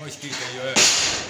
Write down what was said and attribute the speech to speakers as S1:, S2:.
S1: Hoş geldin.